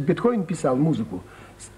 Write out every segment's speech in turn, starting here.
Бетховен писал музыку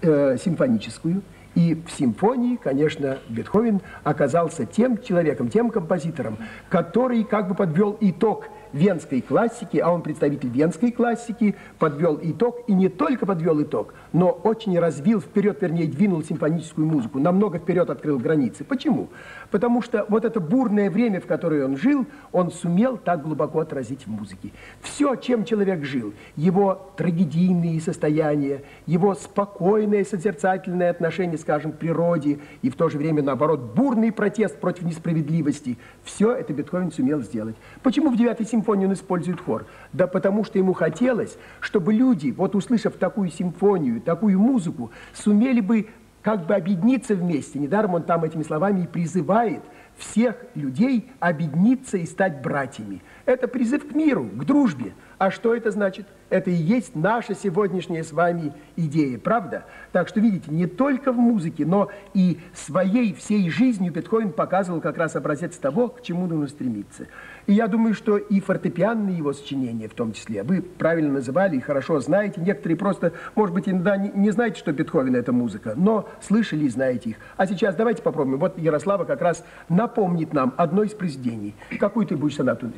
э, симфоническую, и в симфонии, конечно, Бетховен оказался тем человеком, тем композитором, который как бы подвел итог венской классики, а он представитель венской классики, подвел итог, и не только подвел итог, но очень развил вперед, вернее, двинул симфоническую музыку, намного вперед открыл границы. Почему? Потому что вот это бурное время, в которое он жил, он сумел так глубоко отразить в музыке. Все, чем человек жил, его трагедийные состояния, его спокойное, созерцательное отношение, скажем, к природе, и в то же время, наоборот, бурный протест против несправедливости, все это Бетховен сумел сделать. Почему в девятой симфонии симфонии он использует хор? Да потому что ему хотелось, чтобы люди, вот услышав такую симфонию, такую музыку, сумели бы как бы объединиться вместе. Недаром он там этими словами и призывает всех людей объединиться и стать братьями. Это призыв к миру, к дружбе. А что это значит? Это и есть наша сегодняшняя с вами идея, правда? Так что, видите, не только в музыке, но и своей всей жизнью Бетховен показывал как раз образец того, к чему нужно стремиться. И я думаю, что и фортепианные его сочинения в том числе, вы правильно называли и хорошо знаете. Некоторые просто, может быть, иногда не, не знаете, что Бетховен это музыка, но слышали и знаете их. А сейчас давайте попробуем. Вот Ярослава как раз напомнит нам одно из произведений. Какую ты будешь сонату?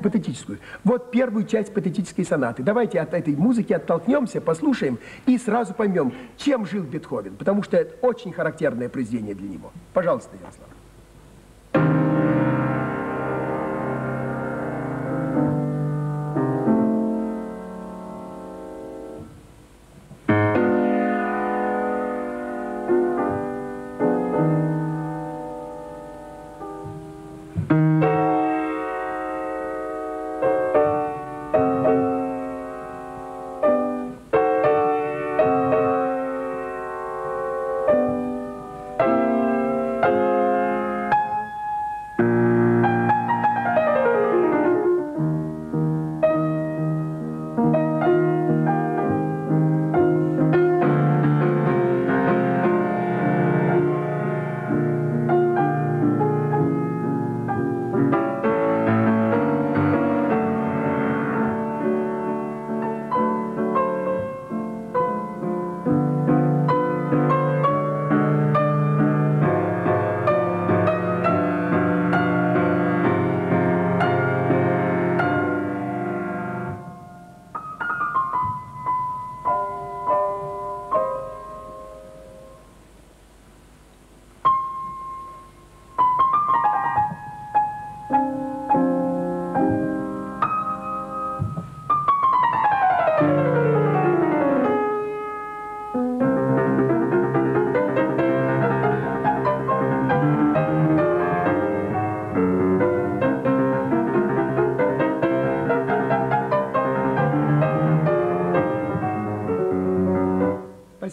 Патетическую. Вот первую часть патетической сонаты. Давайте от этой музыки оттолкнемся, послушаем и сразу поймем, чем жил Бетховен, потому что это очень характерное произведение для него. Пожалуйста, Ярослав.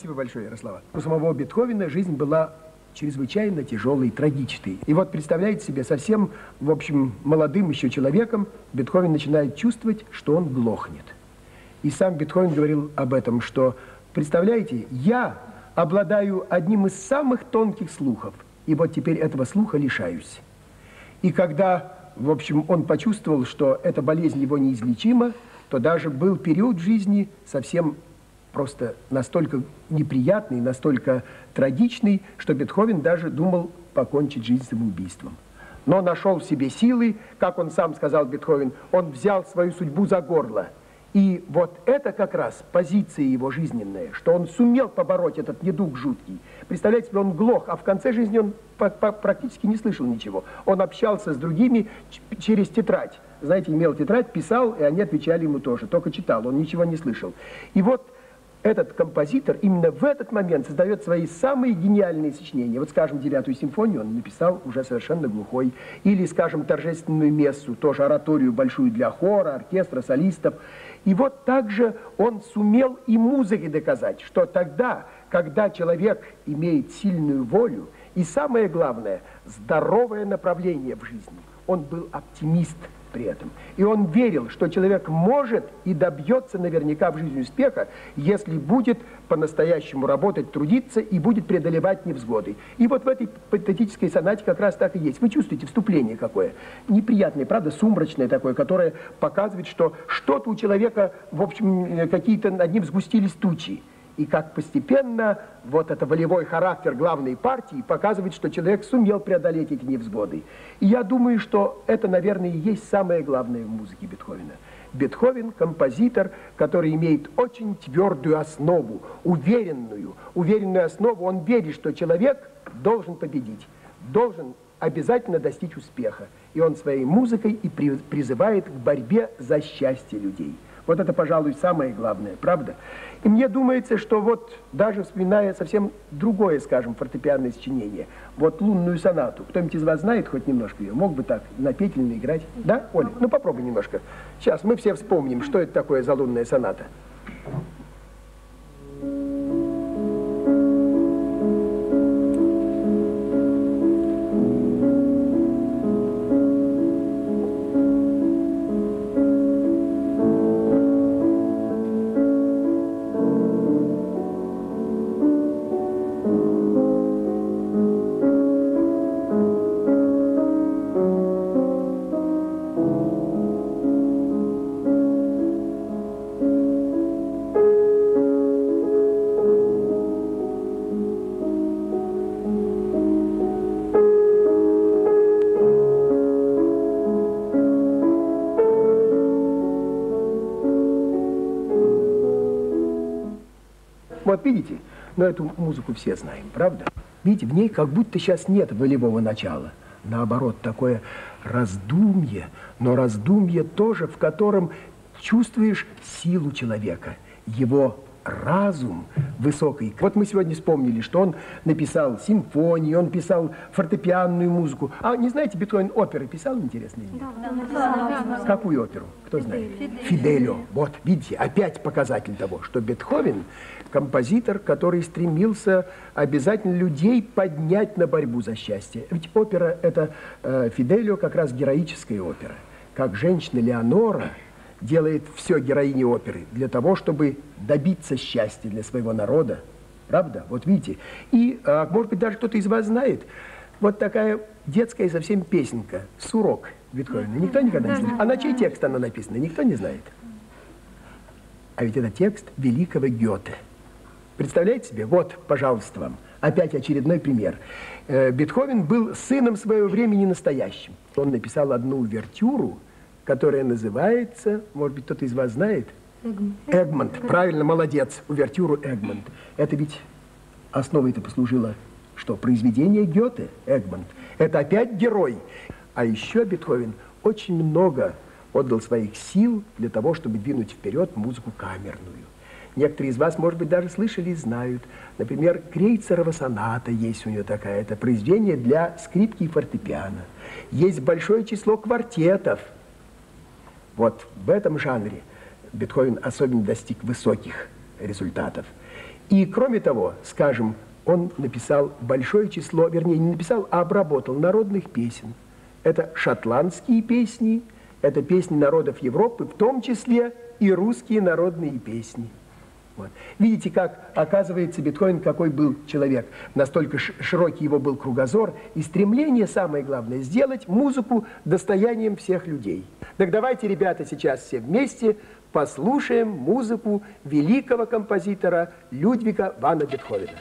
Большое, Ярослава. У самого Бетховена жизнь была чрезвычайно тяжелой, трагичной. И вот представляете себе, совсем, в общем, молодым еще человеком Бетховен начинает чувствовать, что он глохнет. И сам Бетховен говорил об этом, что, представляете, я обладаю одним из самых тонких слухов, и вот теперь этого слуха лишаюсь. И когда, в общем, он почувствовал, что эта болезнь его неизлечима, то даже был период жизни совсем просто настолько неприятный, настолько трагичный, что Бетховен даже думал покончить жизнь самоубийством. Но нашел в себе силы, как он сам сказал Бетховен, он взял свою судьбу за горло. И вот это как раз позиция его жизненная, что он сумел побороть этот недуг жуткий. Представляете себе, он глох, а в конце жизни он практически не слышал ничего. Он общался с другими через тетрадь. Знаете, имел тетрадь, писал, и они отвечали ему тоже, только читал, он ничего не слышал. И вот этот композитор именно в этот момент создает свои самые гениальные сочинения. Вот, скажем, девятую симфонию он написал уже совершенно глухой. Или, скажем, торжественную мессу, тоже ораторию большую для хора, оркестра, солистов. И вот также он сумел и музыке доказать, что тогда, когда человек имеет сильную волю и, самое главное, здоровое направление в жизни, он был оптимист, при этом. И он верил, что человек может и добьется наверняка в жизни успеха, если будет по-настоящему работать, трудиться и будет преодолевать невзгоды. И вот в этой патетической сонате как раз так и есть. Вы чувствуете вступление какое? Неприятное, правда, сумрачное такое, которое показывает, что что-то у человека, в общем, какие-то над ним сгустились тучи и как постепенно вот это волевой характер главной партии показывает, что человек сумел преодолеть эти невзгоды. И я думаю, что это, наверное, и есть самое главное в музыке Бетховена. Бетховен – композитор, который имеет очень твердую основу, уверенную, уверенную основу. Он верит, что человек должен победить, должен обязательно достичь успеха. И он своей музыкой и призывает к борьбе за счастье людей. Вот это, пожалуй, самое главное, правда? И мне думается, что вот даже вспоминая совсем другое, скажем, фортепианное сочинение, вот лунную сонату, кто-нибудь из вас знает хоть немножко ее, мог бы так напеть или наиграть? Да, Оля? Ну попробуй немножко. Сейчас мы все вспомним, что это такое за лунная соната. Вот видите, но эту музыку все знаем, правда? Видите, в ней как будто сейчас нет волевого начала. Наоборот, такое раздумье, но раздумье тоже, в котором чувствуешь силу человека, его разум высокий. Вот мы сегодня вспомнили, что он написал симфонии, он писал фортепианную музыку. А не знаете, Бетховен оперы писал, интересно? Да, да. Какую оперу? Кто знает? Фиделио. Вот, видите, опять показатель того, что Бетховен композитор, который стремился обязательно людей поднять на борьбу за счастье. Ведь опера – это э, Фиделио как раз героическая опера. Как женщина Леонора – делает все героини оперы для того, чтобы добиться счастья для своего народа. Правда? Вот видите. И, а, может быть, даже кто-то из вас знает, вот такая детская совсем песенка «Сурок» Бетховена. Никто никогда не слышал. А на чей текст она написана? Никто не знает. А ведь это текст великого Гёте. Представляете себе? Вот, пожалуйста, вам. Опять очередной пример. Э, Бетховен был сыном своего времени настоящим. Он написал одну увертюру, которая называется, может быть, кто-то из вас знает? Эгмонт. Эгмонт, правильно, молодец, увертюру Эгмонт. Это ведь основой это послужило, что произведение Гёте, Эгмонт. Это опять герой. А еще Бетховен очень много отдал своих сил для того, чтобы двинуть вперед музыку камерную. Некоторые из вас, может быть, даже слышали и знают. Например, Крейцерова соната есть у нее такая. Это произведение для скрипки и фортепиано. Есть большое число квартетов – вот в этом жанре Бетховен особенно достиг высоких результатов. И кроме того, скажем, он написал большое число, вернее, не написал, а обработал народных песен. Это шотландские песни, это песни народов Европы, в том числе и русские народные песни. Вот. Видите, как, оказывается, Бетховен какой был человек. Настолько широкий его был кругозор. И стремление, самое главное, сделать музыку достоянием всех людей. Так давайте, ребята, сейчас все вместе послушаем музыку великого композитора Людвига Вана Бетховена.